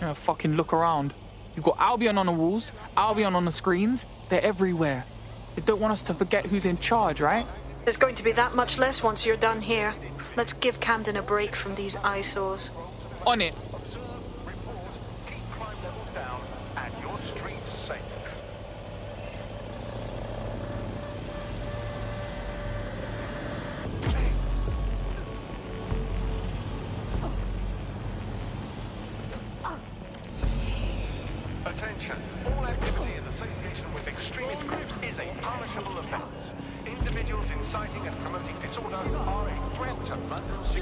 You know, fucking look around. You've got Albion on the walls, Albion on the screens. They're everywhere. They don't want us to forget who's in charge, right? There's going to be that much less once you're done here. Let's give Camden a break from these eyesores. On it.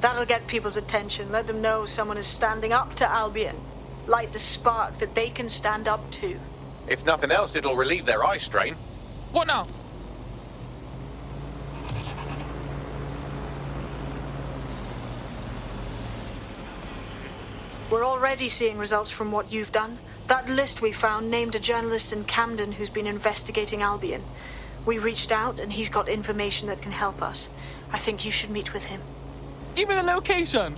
That'll get people's attention. Let them know someone is standing up to Albion. Light the spark that they can stand up to. If nothing else, it'll relieve their eye strain. What now? We're already seeing results from what you've done. That list we found named a journalist in Camden who's been investigating Albion. We reached out and he's got information that can help us. I think you should meet with him. Give me the location.